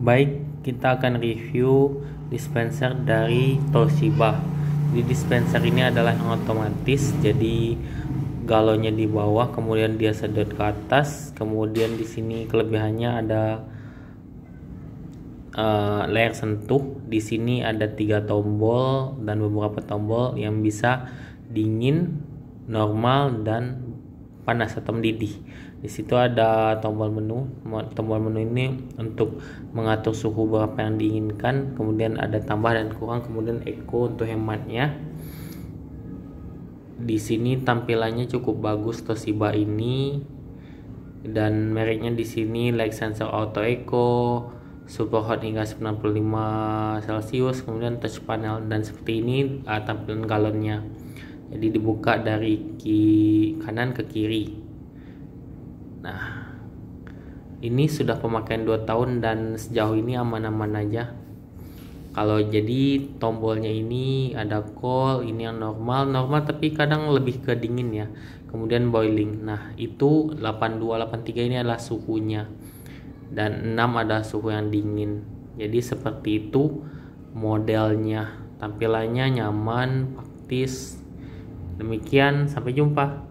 Baik, kita akan review dispenser dari Toshiba. Di dispenser ini adalah yang otomatis, jadi galonnya di bawah, kemudian dia sedot ke atas, kemudian di sini kelebihannya ada uh, layar sentuh. Di sini ada tiga tombol dan beberapa tombol yang bisa dingin, normal, dan panas atau mendidih. Di situ ada tombol menu. Tombol menu ini untuk mengatur suhu berapa yang diinginkan. Kemudian ada tambah dan kurang. Kemudian eco untuk hematnya. Di sini tampilannya cukup bagus Toshiba ini dan mereknya di sini light sensor auto eco, super hot hingga 95 celcius, kemudian touch panel dan seperti ini uh, tampilan galonnya. Jadi dibuka dari ki kanan ke kiri Nah, ini sudah pemakaian 2 tahun dan sejauh ini aman-aman aja. Kalau jadi tombolnya ini ada cold, ini yang normal, normal tapi kadang lebih ke dingin ya. Kemudian boiling. Nah, itu 8283 ini adalah suhunya. Dan 6 ada suhu yang dingin. Jadi seperti itu modelnya. Tampilannya nyaman, praktis. Demikian, sampai jumpa.